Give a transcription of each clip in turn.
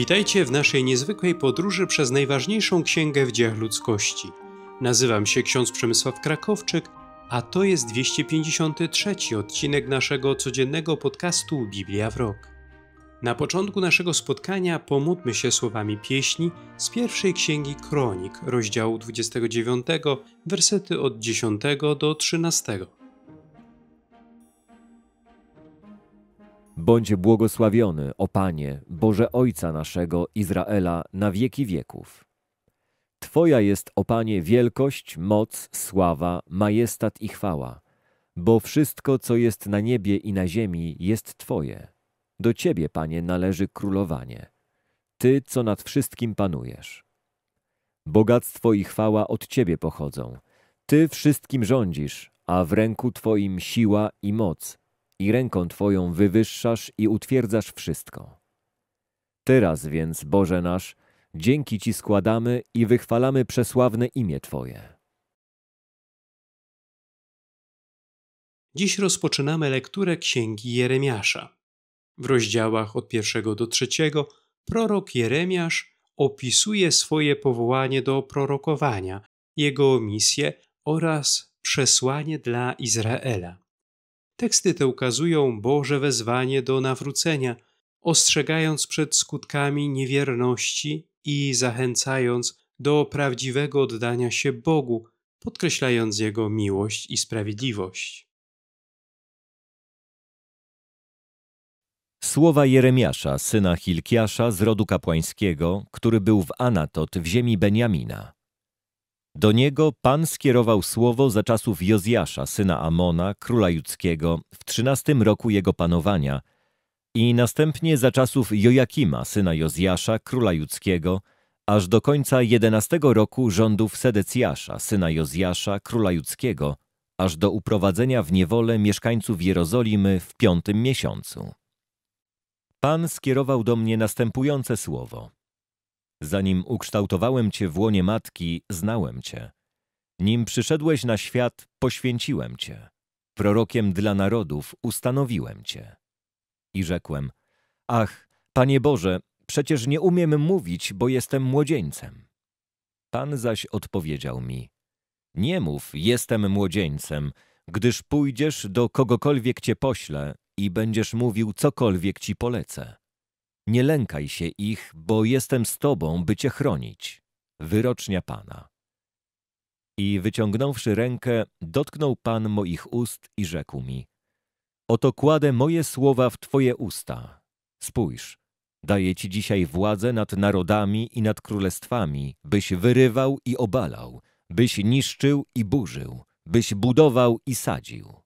Witajcie w naszej niezwykłej podróży przez najważniejszą księgę w dziejach ludzkości. Nazywam się ksiądz Przemysław Krakowczyk, a to jest 253 odcinek naszego codziennego podcastu Biblia w rok. Na początku naszego spotkania pomódlmy się słowami pieśni z pierwszej księgi Kronik, rozdziału 29, wersety od 10 do 13. Bądź błogosławiony, o Panie, Boże Ojca naszego, Izraela, na wieki wieków. Twoja jest, o Panie, wielkość, moc, sława, majestat i chwała, bo wszystko, co jest na niebie i na ziemi, jest Twoje. Do Ciebie, Panie, należy królowanie. Ty, co nad wszystkim panujesz. Bogactwo i chwała od Ciebie pochodzą. Ty wszystkim rządzisz, a w ręku Twoim siła i moc, i ręką Twoją wywyższasz i utwierdzasz wszystko. Teraz więc, Boże nasz, dzięki Ci składamy i wychwalamy przesławne imię Twoje. Dziś rozpoczynamy lekturę księgi Jeremiasza. W rozdziałach od pierwszego do trzeciego prorok Jeremiasz opisuje swoje powołanie do prorokowania, jego misję oraz przesłanie dla Izraela. Teksty te ukazują Boże wezwanie do nawrócenia, ostrzegając przed skutkami niewierności i zachęcając do prawdziwego oddania się Bogu, podkreślając Jego miłość i sprawiedliwość. Słowa Jeremiasza, syna Hilkiasza z rodu kapłańskiego, który był w Anatot w ziemi Beniamina. Do niego Pan skierował słowo za czasów Jozjasza, syna Amona, króla judzkiego, w trzynastym roku jego panowania i następnie za czasów Jojakima, syna Jozjasza, króla judzkiego, aż do końca jedenastego roku rządów Sedecjasza, syna Jozjasza, króla judzkiego, aż do uprowadzenia w niewolę mieszkańców Jerozolimy w piątym miesiącu. Pan skierował do mnie następujące słowo. Zanim ukształtowałem Cię w łonie matki, znałem Cię. Nim przyszedłeś na świat, poświęciłem Cię. Prorokiem dla narodów ustanowiłem Cię. I rzekłem, ach, Panie Boże, przecież nie umiem mówić, bo jestem młodzieńcem. Pan zaś odpowiedział mi, nie mów, jestem młodzieńcem, gdyż pójdziesz do kogokolwiek Cię pośle i będziesz mówił cokolwiek Ci polecę. Nie lękaj się ich, bo jestem z Tobą, by Cię chronić. Wyrocznia Pana. I wyciągnąwszy rękę, dotknął Pan moich ust i rzekł mi, Oto kładę moje słowa w Twoje usta. Spójrz, daję Ci dzisiaj władzę nad narodami i nad królestwami, byś wyrywał i obalał, byś niszczył i burzył, byś budował i sadził.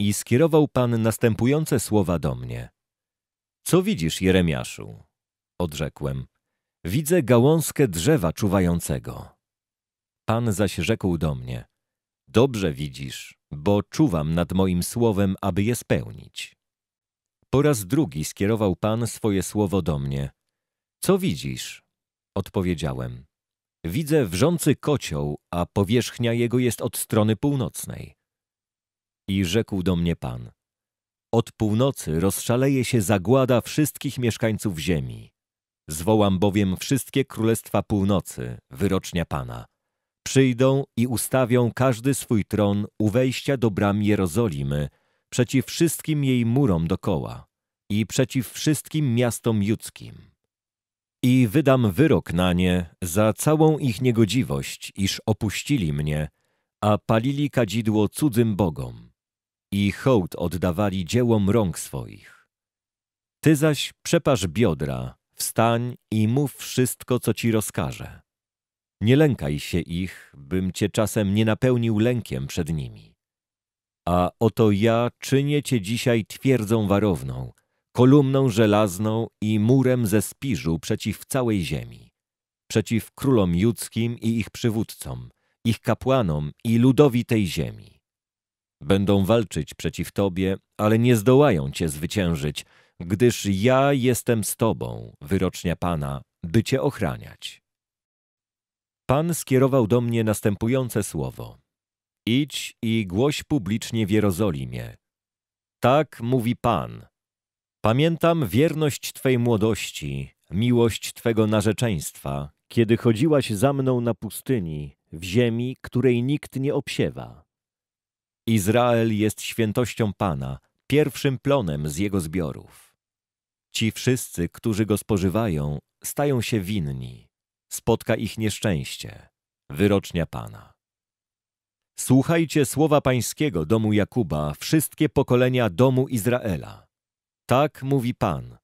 I skierował Pan następujące słowa do mnie – co widzisz, Jeremiaszu? Odrzekłem. Widzę gałązkę drzewa czuwającego. Pan zaś rzekł do mnie. Dobrze widzisz, bo czuwam nad moim słowem, aby je spełnić. Po raz drugi skierował Pan swoje słowo do mnie. Co widzisz? Odpowiedziałem. Widzę wrzący kocioł, a powierzchnia jego jest od strony północnej. I rzekł do mnie Pan. Od północy rozszaleje się zagłada wszystkich mieszkańców ziemi. Zwołam bowiem wszystkie królestwa północy, wyrocznia Pana. Przyjdą i ustawią każdy swój tron u wejścia do bram Jerozolimy, przeciw wszystkim jej murom dokoła i przeciw wszystkim miastom judzkim. I wydam wyrok na nie za całą ich niegodziwość, iż opuścili mnie, a palili kadzidło cudzym bogom i hołd oddawali dziełom rąk swoich. Ty zaś przepasz biodra, wstań i mów wszystko, co ci rozkażę. Nie lękaj się ich, bym cię czasem nie napełnił lękiem przed nimi. A oto ja czynię cię dzisiaj twierdzą warowną, kolumną żelazną i murem ze spiżu przeciw całej ziemi, przeciw królom judzkim i ich przywódcom, ich kapłanom i ludowi tej ziemi Będą walczyć przeciw Tobie, ale nie zdołają Cię zwyciężyć, gdyż ja jestem z Tobą, wyrocznia Pana, by Cię ochraniać. Pan skierował do mnie następujące słowo. Idź i głoś publicznie w Jerozolimie. Tak mówi Pan. Pamiętam wierność Twej młodości, miłość Twego narzeczeństwa, kiedy chodziłaś za mną na pustyni, w ziemi, której nikt nie obsiewa. Izrael jest świętością Pana, pierwszym plonem z jego zbiorów. Ci wszyscy, którzy go spożywają, stają się winni. Spotka ich nieszczęście. Wyrocznia Pana. Słuchajcie słowa Pańskiego, domu Jakuba, wszystkie pokolenia domu Izraela. Tak mówi Pan.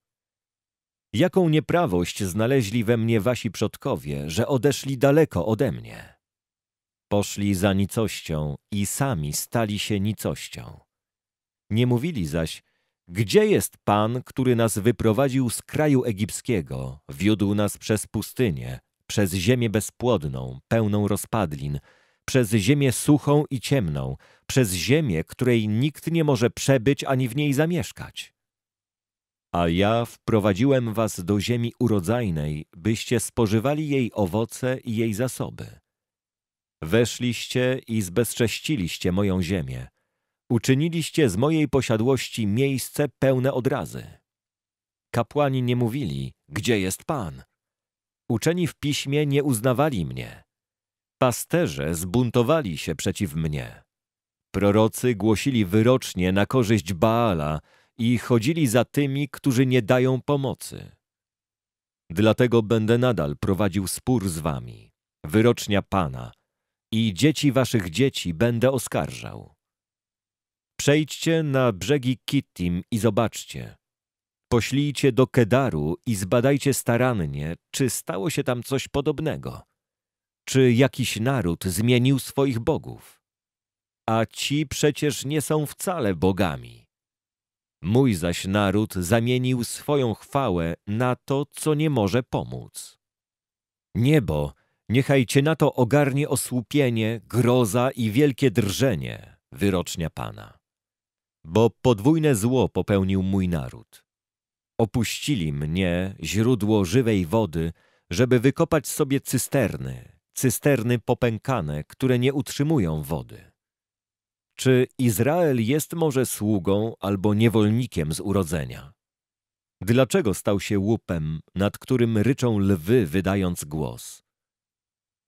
Jaką nieprawość znaleźli we mnie wasi przodkowie, że odeszli daleko ode mnie? Poszli za nicością i sami stali się nicością. Nie mówili zaś, gdzie jest Pan, który nas wyprowadził z kraju egipskiego, wiódł nas przez pustynię, przez ziemię bezpłodną, pełną rozpadlin, przez ziemię suchą i ciemną, przez ziemię, której nikt nie może przebyć ani w niej zamieszkać. A ja wprowadziłem was do ziemi urodzajnej, byście spożywali jej owoce i jej zasoby. Weszliście i zbezcześciliście moją ziemię. Uczyniliście z mojej posiadłości miejsce pełne odrazy. Kapłani nie mówili, gdzie jest Pan. Uczeni w piśmie nie uznawali mnie. Pasterze zbuntowali się przeciw mnie. Prorocy głosili wyrocznie na korzyść Baala i chodzili za tymi, którzy nie dają pomocy. Dlatego będę nadal prowadził spór z wami, wyrocznia Pana, i dzieci waszych dzieci będę oskarżał. Przejdźcie na brzegi Kittim i zobaczcie. Poślijcie do Kedaru i zbadajcie starannie, czy stało się tam coś podobnego. Czy jakiś naród zmienił swoich bogów? A ci przecież nie są wcale bogami. Mój zaś naród zamienił swoją chwałę na to, co nie może pomóc. Niebo, niechaj cię na to ogarnie osłupienie, groza i wielkie drżenie, wyrocznia Pana. Bo podwójne zło popełnił mój naród. Opuścili mnie, źródło żywej wody, żeby wykopać sobie cysterny, cysterny popękane, które nie utrzymują wody. Czy Izrael jest może sługą albo niewolnikiem z urodzenia? Dlaczego stał się łupem, nad którym ryczą lwy, wydając głos?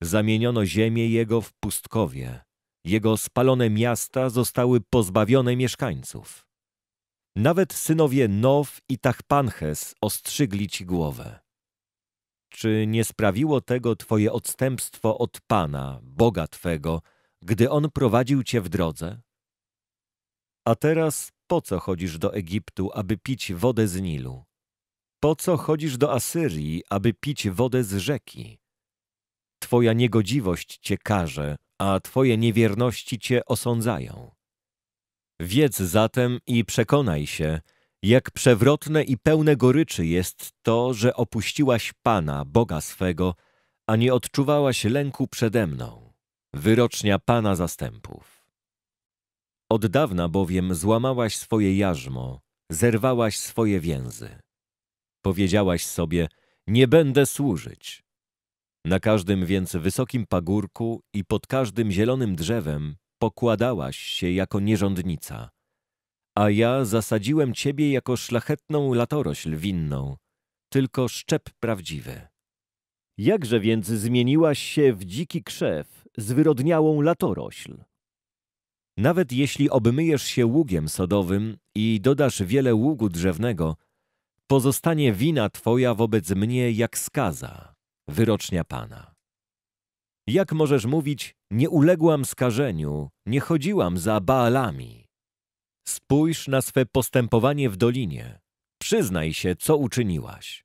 Zamieniono ziemię jego w pustkowie, jego spalone miasta zostały pozbawione mieszkańców. Nawet synowie Now i Tachpanches ostrzygli ci głowę. Czy nie sprawiło tego twoje odstępstwo od Pana, Boga twego, gdy On prowadził cię w drodze? A teraz po co chodzisz do Egiptu, aby pić wodę z Nilu? Po co chodzisz do Asyrii, aby pić wodę z rzeki? Twoja niegodziwość cię karze, a twoje niewierności cię osądzają. Wiedz zatem i przekonaj się, jak przewrotne i pełne goryczy jest to, że opuściłaś Pana, Boga swego, a nie odczuwałaś lęku przede mną, wyrocznia Pana zastępów. Od dawna bowiem złamałaś swoje jarzmo, zerwałaś swoje więzy. Powiedziałaś sobie, nie będę służyć. Na każdym więc wysokim pagórku i pod każdym zielonym drzewem pokładałaś się jako nierządnica. A ja zasadziłem ciebie jako szlachetną latorośl winną, tylko szczep prawdziwy. Jakże więc zmieniłaś się w dziki krzew, zwyrodniałą latorośl? Nawet jeśli obmyjesz się ługiem sodowym i dodasz wiele ługu drzewnego, pozostanie wina twoja wobec mnie jak skaza, wyrocznia Pana. Jak możesz mówić, nie uległam skażeniu, nie chodziłam za Baalami? Spójrz na swe postępowanie w dolinie. Przyznaj się, co uczyniłaś.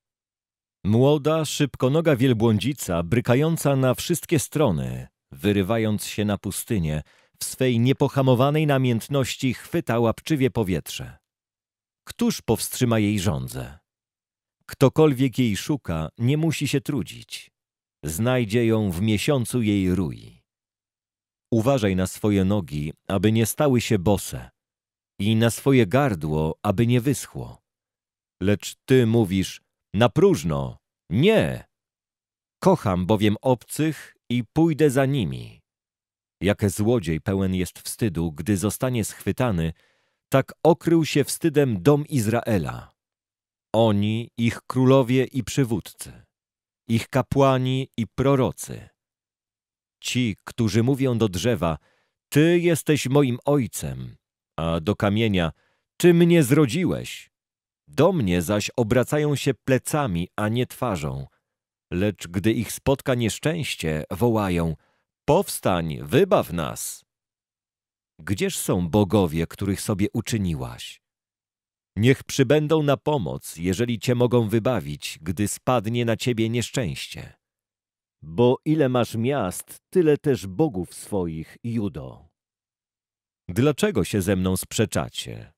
Młoda, szybkonoga wielbłądzica, brykająca na wszystkie strony, wyrywając się na pustynię, w swej niepohamowanej namiętności chwyta łapczywie powietrze. Któż powstrzyma jej żądzę? Ktokolwiek jej szuka, nie musi się trudzić. Znajdzie ją w miesiącu jej rui. Uważaj na swoje nogi, aby nie stały się bose, i na swoje gardło, aby nie wyschło. Lecz ty mówisz, na próżno, nie! Kocham bowiem obcych i pójdę za nimi. Jak złodziej pełen jest wstydu, gdy zostanie schwytany, tak okrył się wstydem dom Izraela. Oni, ich królowie i przywódcy, ich kapłani i prorocy. Ci, którzy mówią do drzewa, Ty jesteś moim ojcem, a do kamienia, Ty mnie zrodziłeś. Do mnie zaś obracają się plecami, a nie twarzą. Lecz gdy ich spotka nieszczęście, wołają: Powstań, wybaw nas! Gdzież są bogowie, których sobie uczyniłaś? Niech przybędą na pomoc, jeżeli cię mogą wybawić, gdy spadnie na ciebie nieszczęście. Bo ile masz miast, tyle też bogów swoich, Judo. Dlaczego się ze mną sprzeczacie?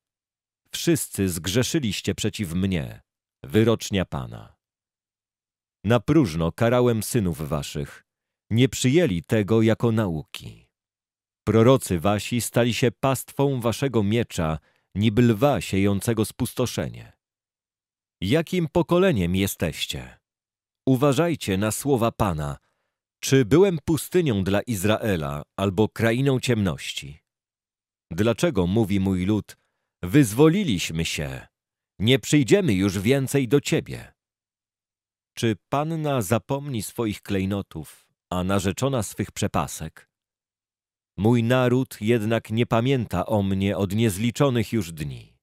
Wszyscy zgrzeszyliście przeciw mnie, wyrocznia Pana. Na próżno karałem synów waszych, nie przyjęli tego jako nauki. Prorocy wasi stali się pastwą waszego miecza, niby lwa siejącego spustoszenie. Jakim pokoleniem jesteście? Uważajcie na słowa Pana. Czy byłem pustynią dla Izraela albo krainą ciemności? Dlaczego mówi mój lud, wyzwoliliśmy się, nie przyjdziemy już więcej do Ciebie? Czy Panna zapomni swoich klejnotów, a narzeczona swych przepasek? Mój naród jednak nie pamięta o mnie od niezliczonych już dni.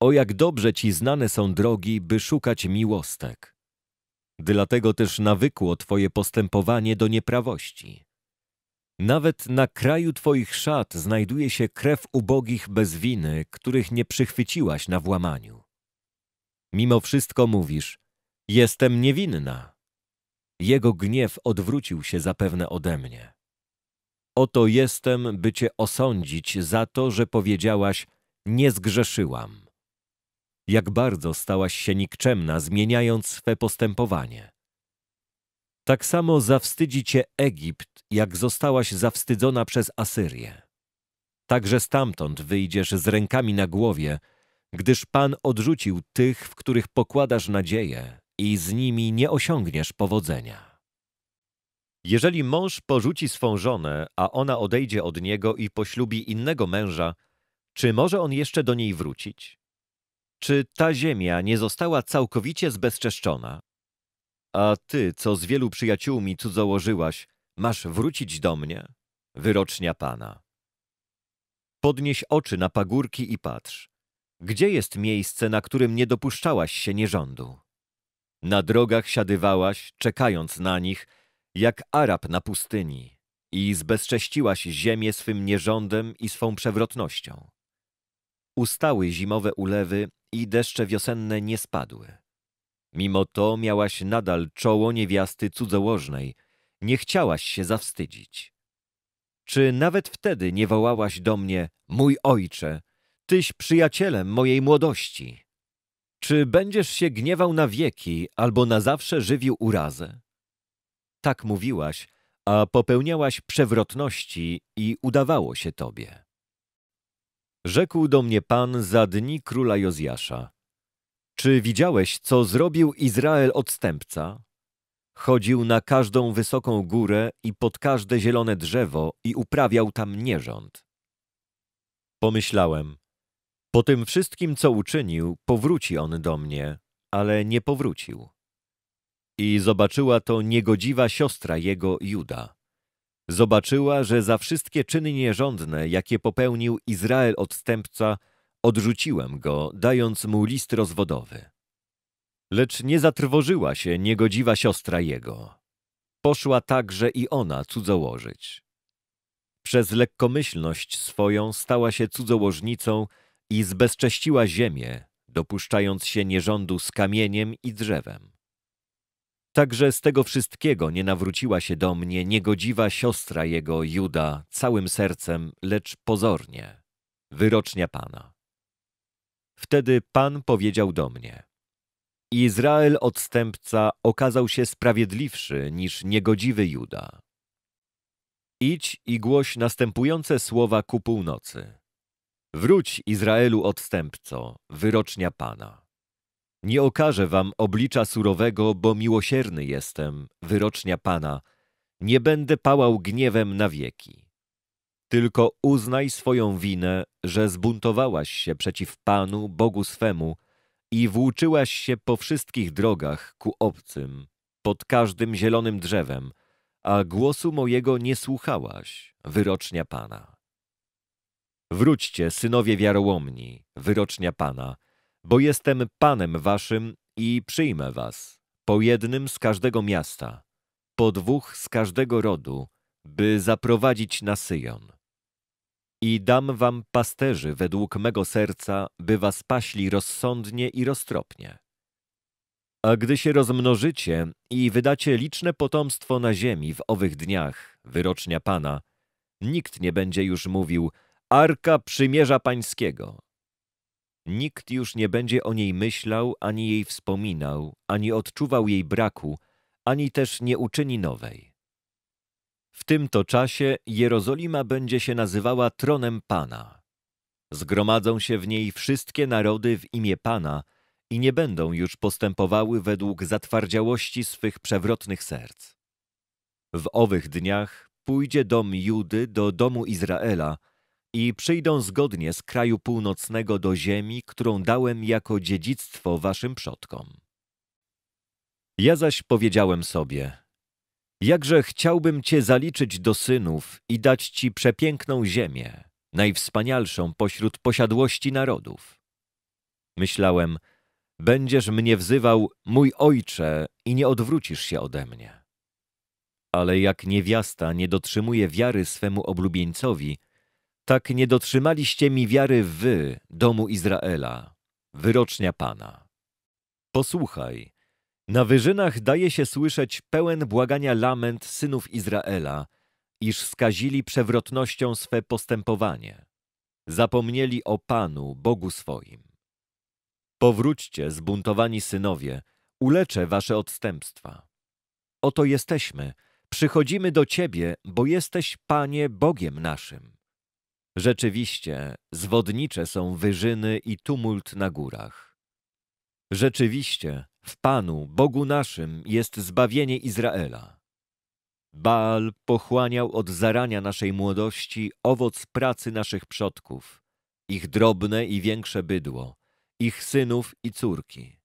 O jak dobrze Ci znane są drogi, by szukać miłostek. Dlatego też nawykło Twoje postępowanie do nieprawości. Nawet na kraju Twoich szat znajduje się krew ubogich bez winy, których nie przychwyciłaś na włamaniu. Mimo wszystko mówisz, jestem niewinna. Jego gniew odwrócił się zapewne ode mnie. Oto jestem, by Cię osądzić za to, że powiedziałaś, nie zgrzeszyłam. Jak bardzo stałaś się nikczemna, zmieniając swe postępowanie. Tak samo zawstydzi Cię Egipt, jak zostałaś zawstydzona przez Asyrię. Także stamtąd wyjdziesz z rękami na głowie, gdyż Pan odrzucił tych, w których pokładasz nadzieję i z nimi nie osiągniesz powodzenia. Jeżeli mąż porzuci swą żonę, a ona odejdzie od niego i poślubi innego męża, czy może on jeszcze do niej wrócić? Czy ta ziemia nie została całkowicie zbezczeszczona? A ty, co z wielu przyjaciółmi cudzołożyłaś, masz wrócić do mnie? Wyrocznia Pana. Podnieś oczy na pagórki i patrz. Gdzie jest miejsce, na którym nie dopuszczałaś się nierządu? Na drogach siadywałaś, czekając na nich, jak Arab na pustyni i zbezcześciłaś ziemię swym nierządem i swą przewrotnością. Ustały zimowe ulewy i deszcze wiosenne nie spadły. Mimo to miałaś nadal czoło niewiasty cudzołożnej, nie chciałaś się zawstydzić. Czy nawet wtedy nie wołałaś do mnie, mój ojcze, tyś przyjacielem mojej młodości? Czy będziesz się gniewał na wieki albo na zawsze żywił urazę? Tak mówiłaś, a popełniałaś przewrotności i udawało się tobie. Rzekł do mnie Pan za dni króla Jozjasza. Czy widziałeś, co zrobił Izrael odstępca? Chodził na każdą wysoką górę i pod każde zielone drzewo i uprawiał tam nierząd. Pomyślałem, po tym wszystkim, co uczynił, powróci on do mnie, ale nie powrócił. I zobaczyła to niegodziwa siostra jego, Juda. Zobaczyła, że za wszystkie czyny nierządne, jakie popełnił Izrael odstępca, odrzuciłem go, dając mu list rozwodowy. Lecz nie zatrwożyła się niegodziwa siostra jego. Poszła także i ona cudzołożyć. Przez lekkomyślność swoją stała się cudzołożnicą i zbezcześciła ziemię, dopuszczając się nierządu z kamieniem i drzewem. Także z tego wszystkiego nie nawróciła się do mnie niegodziwa siostra jego, Juda, całym sercem, lecz pozornie. Wyrocznia Pana. Wtedy Pan powiedział do mnie. Izrael odstępca okazał się sprawiedliwszy niż niegodziwy Juda. Idź i głoś następujące słowa ku północy. Wróć Izraelu odstępco, wyrocznia Pana. Nie okażę wam oblicza surowego, bo miłosierny jestem, wyrocznia Pana. Nie będę pałał gniewem na wieki. Tylko uznaj swoją winę, że zbuntowałaś się przeciw Panu, Bogu swemu i włóczyłaś się po wszystkich drogach ku obcym, pod każdym zielonym drzewem, a głosu mojego nie słuchałaś, wyrocznia Pana. Wróćcie, synowie wiarołomni, wyrocznia Pana, bo jestem Panem waszym i przyjmę was, po jednym z każdego miasta, po dwóch z każdego rodu, by zaprowadzić na Syjon. I dam wam pasterzy według mego serca, by was paśli rozsądnie i roztropnie. A gdy się rozmnożycie i wydacie liczne potomstwo na ziemi w owych dniach, wyrocznia Pana, nikt nie będzie już mówił Arka Przymierza Pańskiego. Nikt już nie będzie o niej myślał, ani jej wspominał, ani odczuwał jej braku, ani też nie uczyni nowej. W tym to czasie Jerozolima będzie się nazywała tronem Pana. Zgromadzą się w niej wszystkie narody w imię Pana i nie będą już postępowały według zatwardziałości swych przewrotnych serc. W owych dniach pójdzie dom Judy do domu Izraela i przyjdą zgodnie z kraju północnego do ziemi, którą dałem jako dziedzictwo waszym przodkom. Ja zaś powiedziałem sobie, jakże chciałbym Cię zaliczyć do synów i dać Ci przepiękną ziemię, najwspanialszą pośród posiadłości narodów. Myślałem, będziesz mnie wzywał mój ojcze i nie odwrócisz się ode mnie. Ale jak niewiasta nie dotrzymuje wiary swemu oblubieńcowi, tak nie dotrzymaliście mi wiary wy, domu Izraela, wyrocznia Pana. Posłuchaj, na wyżynach daje się słyszeć pełen błagania lament synów Izraela, iż skazili przewrotnością swe postępowanie. Zapomnieli o Panu, Bogu swoim. Powróćcie, zbuntowani synowie, uleczę wasze odstępstwa. Oto jesteśmy, przychodzimy do Ciebie, bo jesteś, Panie, Bogiem naszym. Rzeczywiście, zwodnicze są wyżyny i tumult na górach. Rzeczywiście, w Panu, Bogu naszym, jest zbawienie Izraela. Baal pochłaniał od zarania naszej młodości owoc pracy naszych przodków, ich drobne i większe bydło, ich synów i córki.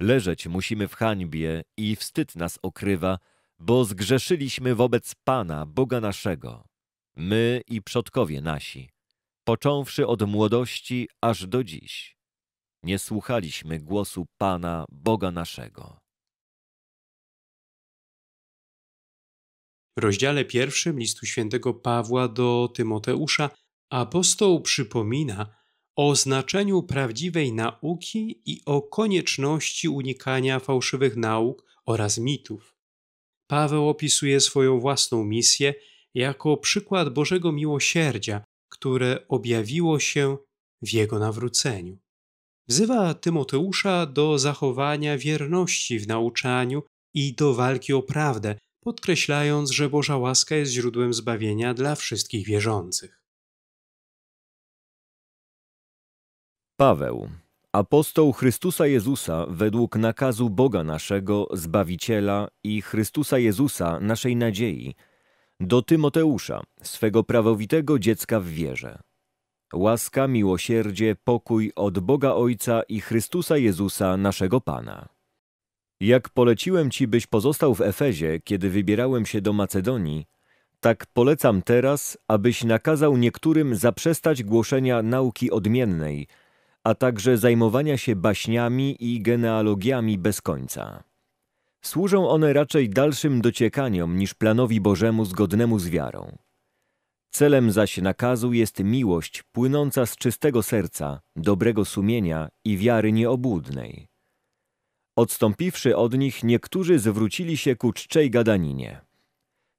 Leżeć musimy w hańbie i wstyd nas okrywa, bo zgrzeszyliśmy wobec Pana, Boga naszego, my i przodkowie nasi, począwszy od młodości aż do dziś nie słuchaliśmy głosu Pana, Boga naszego. W rozdziale pierwszym listu świętego Pawła do Tymoteusza apostoł przypomina o znaczeniu prawdziwej nauki i o konieczności unikania fałszywych nauk oraz mitów. Paweł opisuje swoją własną misję jako przykład Bożego miłosierdzia, które objawiło się w jego nawróceniu. Wzywa Tymoteusza do zachowania wierności w nauczaniu i do walki o prawdę, podkreślając, że Boża łaska jest źródłem zbawienia dla wszystkich wierzących. Paweł, apostoł Chrystusa Jezusa według nakazu Boga naszego, Zbawiciela i Chrystusa Jezusa, naszej nadziei, do Tymoteusza, swego prawowitego dziecka w wierze Łaska, miłosierdzie, pokój od Boga Ojca i Chrystusa Jezusa, naszego Pana. Jak poleciłem Ci, byś pozostał w Efezie, kiedy wybierałem się do Macedonii, tak polecam teraz, abyś nakazał niektórym zaprzestać głoszenia nauki odmiennej, a także zajmowania się baśniami i genealogiami bez końca. Służą one raczej dalszym dociekaniom niż planowi Bożemu zgodnemu z wiarą. Celem zaś nakazu jest miłość płynąca z czystego serca, dobrego sumienia i wiary nieobłudnej. Odstąpiwszy od nich, niektórzy zwrócili się ku czczej gadaninie.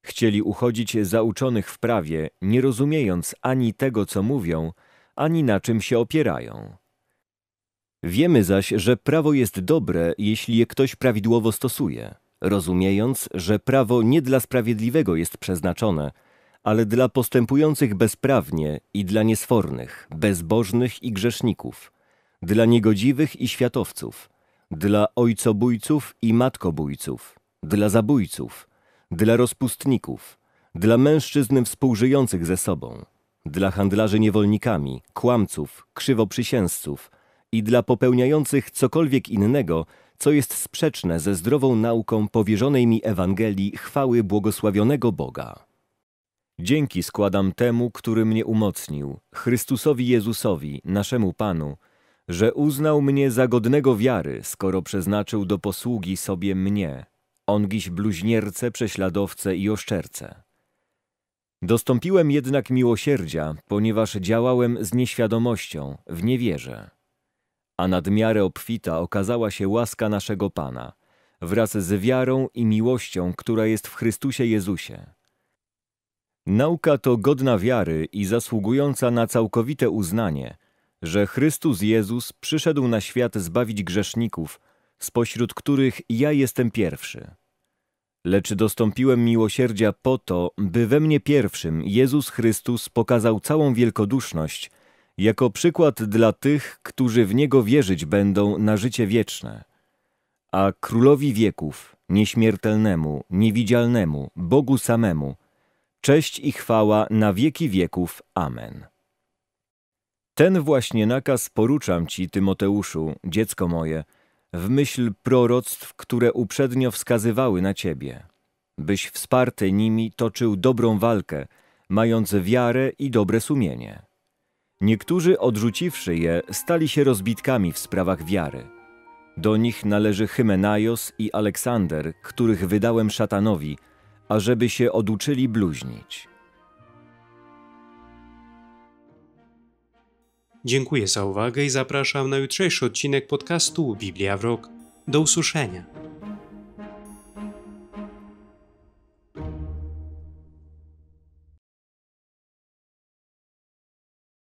Chcieli uchodzić za uczonych w prawie, nie rozumiejąc ani tego, co mówią, ani na czym się opierają. Wiemy zaś, że prawo jest dobre, jeśli je ktoś prawidłowo stosuje, rozumiejąc, że prawo nie dla sprawiedliwego jest przeznaczone – ale dla postępujących bezprawnie i dla niesfornych, bezbożnych i grzeszników, dla niegodziwych i światowców, dla ojcobójców i matkobójców, dla zabójców, dla rozpustników, dla mężczyzn współżyjących ze sobą, dla handlarzy niewolnikami, kłamców, krzywoprzysięzców i dla popełniających cokolwiek innego, co jest sprzeczne ze zdrową nauką powierzonej mi Ewangelii chwały błogosławionego Boga. Dzięki składam temu, który mnie umocnił, Chrystusowi Jezusowi, naszemu Panu, że uznał mnie za godnego wiary, skoro przeznaczył do posługi sobie mnie, ongiś bluźnierce, prześladowcę i oszczerce. Dostąpiłem jednak miłosierdzia, ponieważ działałem z nieświadomością, w niewierze. A nadmiarę obfita okazała się łaska naszego Pana, wraz z wiarą i miłością, która jest w Chrystusie Jezusie. Nauka to godna wiary i zasługująca na całkowite uznanie, że Chrystus Jezus przyszedł na świat zbawić grzeszników, spośród których ja jestem pierwszy. Lecz dostąpiłem miłosierdzia po to, by we mnie pierwszym Jezus Chrystus pokazał całą wielkoduszność, jako przykład dla tych, którzy w Niego wierzyć będą na życie wieczne. A Królowi wieków, nieśmiertelnemu, niewidzialnemu, Bogu samemu, cześć i chwała na wieki wieków. Amen. Ten właśnie nakaz poruczam Ci, Tymoteuszu, dziecko moje, w myśl proroctw, które uprzednio wskazywały na Ciebie, byś wsparty nimi toczył dobrą walkę, mając wiarę i dobre sumienie. Niektórzy, odrzuciwszy je, stali się rozbitkami w sprawach wiary. Do nich należy Hymenaios i Aleksander, których wydałem szatanowi, ażeby się oduczyli bluźnić. Dziękuję za uwagę i zapraszam na jutrzejszy odcinek podcastu Biblia w rok. Do usłyszenia.